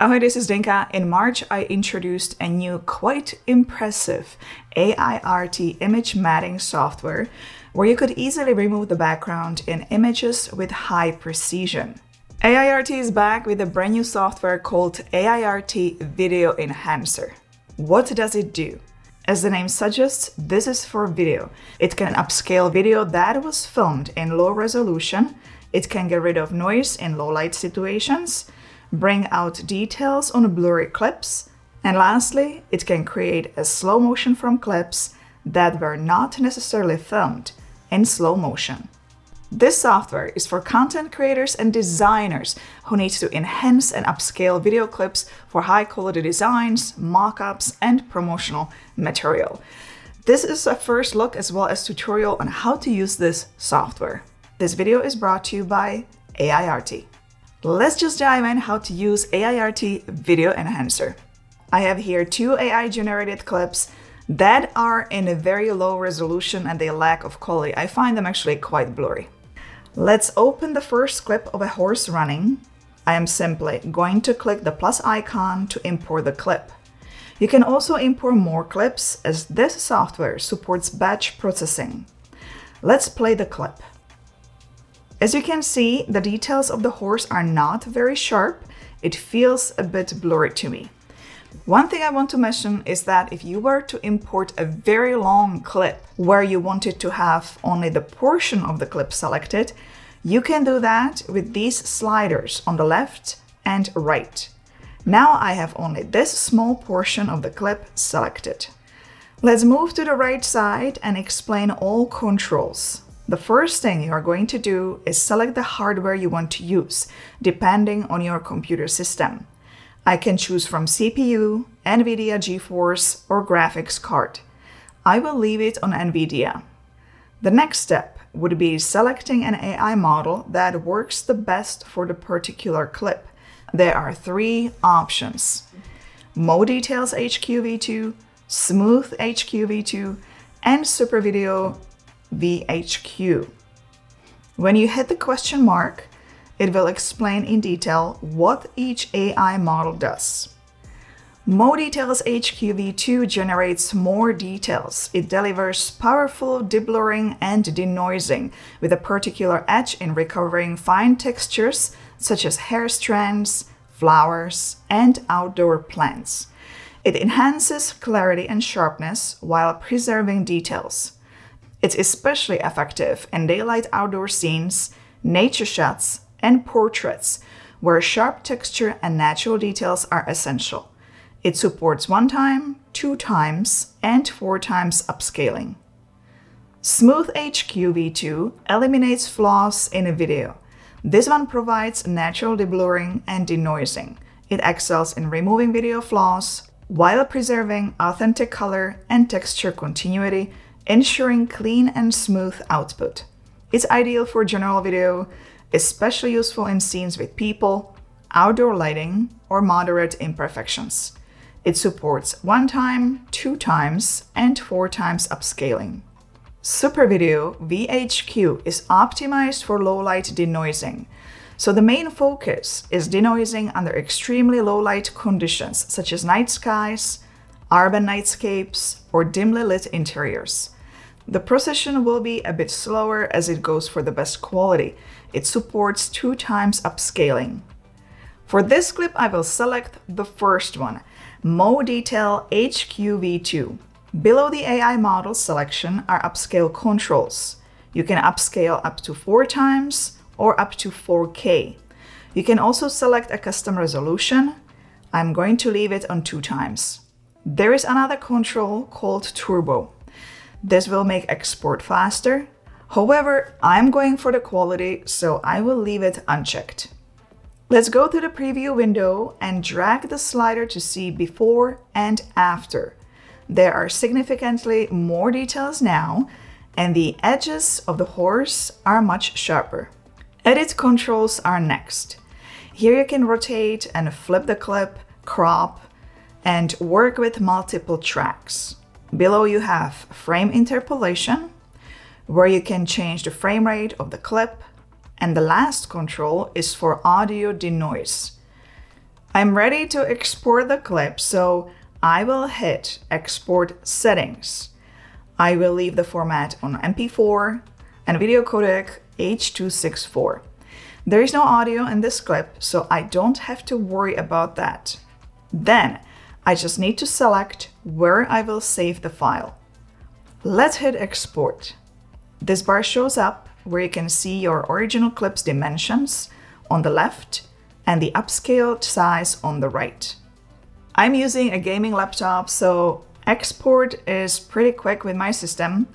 Ahoy, this is Zdenka. In March, I introduced a new, quite impressive Aiarty image matting software where you could easily remove the background in images with high precision. Aiarty is back with a brand new software called Aiarty Video Enhancer. What does it do? As the name suggests, this is for video. It can upscale video that was filmed in low resolution, it can get rid of noise in low light situations, bring out details on blurry clips, and lastly, it can create a slow motion from clips that were not necessarily filmed in slow motion. This software is for content creators and designers who need to enhance and upscale video clips for high quality designs, mockups, and promotional material. This is a first look as well as tutorial on how to use this software. This video is brought to you by Aiarty. Let's just dive in how to use Aiarty Video Enhancer. I have here two AI generated clips that are in a very low resolution and they lack of quality. I find them actually quite blurry. Let's open the first clip of a horse running. I am simply going to click the plus icon to import the clip. You can also import more clips as this software supports batch processing. Let's play the clip. As you can see, the details of the horse are not very sharp. It feels a bit blurry to me. One thing I want to mention is that if you were to import a very long clip where you wanted to have only the portion of the clip selected, you can do that with these sliders on the left and right. Now I have only this small portion of the clip selected. Let's move to the right side and explain all controls. The first thing you are going to do is select the hardware you want to use, depending on your computer system. I can choose from CPU, NVIDIA GeForce, or graphics card. I will leave it on NVIDIA. The next step would be selecting an AI model that works the best for the particular clip. There are three options. MoDetails HQ-V2, Smooth HQ-V2, and Super Video VHQ. When you hit the question mark, it will explain in detail what each AI model does. MoDetails HQ-V2 generates more details. It delivers powerful deblurring and denoising with a particular edge in recovering fine textures such as hair strands, flowers, and outdoor plants. It enhances clarity and sharpness while preserving details. It's especially effective in daylight outdoor scenes, nature shots, and portraits, where sharp texture and natural details are essential. It supports one time, two times, and four times upscaling. Smooth HQ V2 eliminates flaws in a video. This one provides natural deblurring and denoising. It excels in removing video flaws while preserving authentic color and texture continuity, ensuring clean and smooth output. It's ideal for general video, especially useful in scenes with people, outdoor lighting, or moderate imperfections. It supports one time, two times, and four times upscaling. Super Video VHQ is optimized for low light denoising. So the main focus is denoising under extremely low light conditions such as night skies, urban nightscapes, or dimly lit interiors. The procession will be a bit slower as it goes for the best quality. It supports two times upscaling. For this clip, I will select the first one, MoDetail HQ-V2. Below the AI model selection are upscale controls. You can upscale up to four times or up to 4K. You can also select a custom resolution. I'm going to leave it on two times. There is another control called Turbo. This will make export faster. However, I'm going for the quality, so I will leave it unchecked. Let's go to the preview window and drag the slider to see before and after. There are significantly more details now, and the edges of the horse are much sharper. Edit controls are next. Here you can rotate and flip the clip, crop, and work with multiple tracks. Below you have frame interpolation, where you can change the frame rate of the clip, and the last control is for audio denoise. I'm ready to export the clip, so I will hit Export Settings. I will leave the format on MP4 and video codec H.264. There is no audio in this clip, so I don't have to worry about that. Then, I just need to select where I will save the file. Let's hit Export. This bar shows up where you can see your original clip's dimensions on the left and the upscaled size on the right. I'm using a gaming laptop, so export is pretty quick with my system.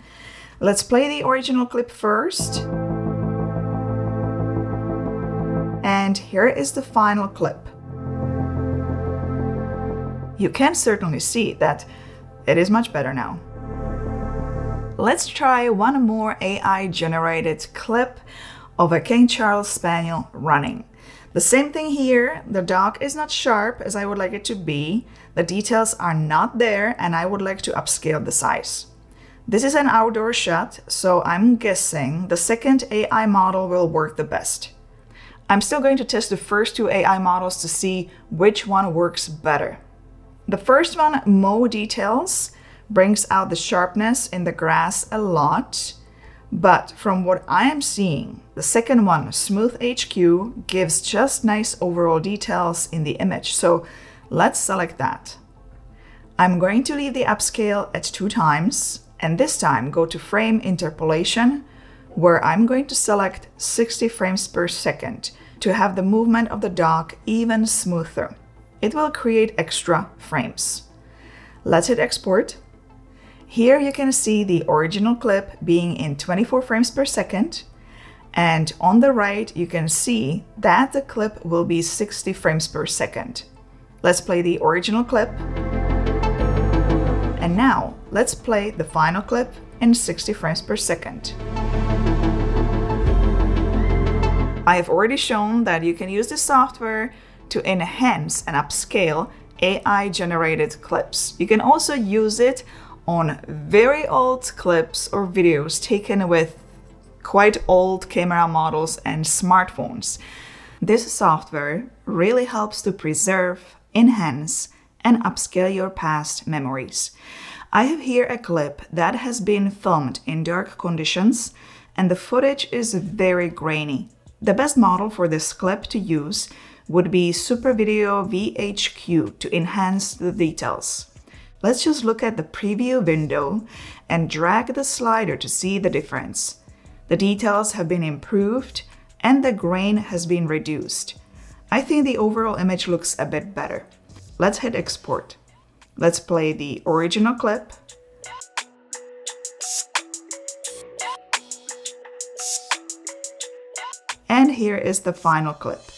Let's play the original clip first. And here is the final clip. You can certainly see that it is much better now. Let's try one more AI generated clip of a King Charles Spaniel running. The same thing here, the dog is not sharp as I would like it to be, the details are not there and I would like to upscale the size. This is an outdoor shot, so I'm guessing the second AI model will work the best. I'm still going to test the first two AI models to see which one works better. The first one, Mo Details, brings out the sharpness in the grass a lot, but from what I am seeing, the second one, Smooth HQ, gives just nice overall details in the image. So let's select that. I'm going to leave the upscale at two times and this time go to frame interpolation where I'm going to select 60 frames per second to have the movement of the dog even smoother. It will create extra frames. Let's hit export here you can see the original clip being in 24 frames per second. And on the right, you can see that the clip will be 60 frames per second. Let's play the original clip. And now let's play the final clip in 60 frames per second. I have already shown that you can use this software to enhance and upscale AI generated clips. You can also use it on very old clips or videos taken with quite old camera models and smartphones. This software really helps to preserve, enhance, and upscale your past memories. I have here a clip that has been filmed in dark conditions and the footage is very grainy. The best model for this clip to use would be Super Video VHQ to enhance the details. Let's just look at the preview window and drag the slider to see the difference. The details have been improved and the grain has been reduced. I think the overall image looks a bit better. Let's hit export. Let's play the original clip. And here is the final clip.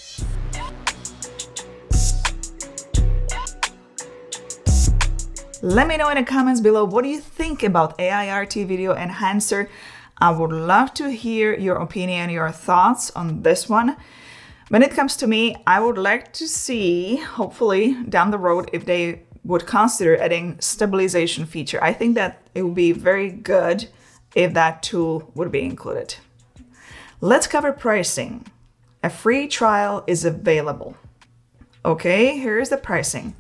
Let me know in the comments below what do you think about Aiarty Video Enhancer. I would love to hear your opinion, your thoughts on this one. When it comes to me, I would like to see, hopefully down the road, if they would consider adding stabilization feature. I think that it would be very good if that tool would be included. Let's cover pricing. A free trial is available. Okay, here's the pricing.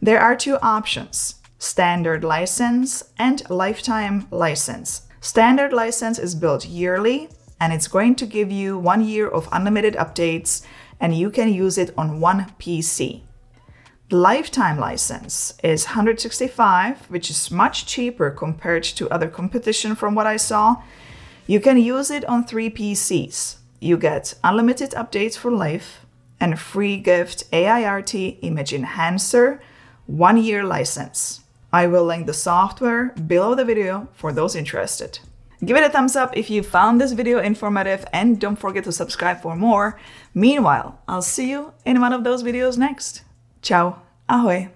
There are two options standard license, and lifetime license. Standard license is built yearly and it's going to give you one year of unlimited updates and you can use it on one PC. The lifetime license is 165, which is much cheaper compared to other competition from what I saw. You can use it on three PCs. You get unlimited updates for life and free gift Aiarty Image Enhancer one year license. I will link the software below the video for those interested. Give it a thumbs up if you found this video informative and don't forget to subscribe for more. Meanwhile, I'll see you in one of those videos next. Ciao, ahoy!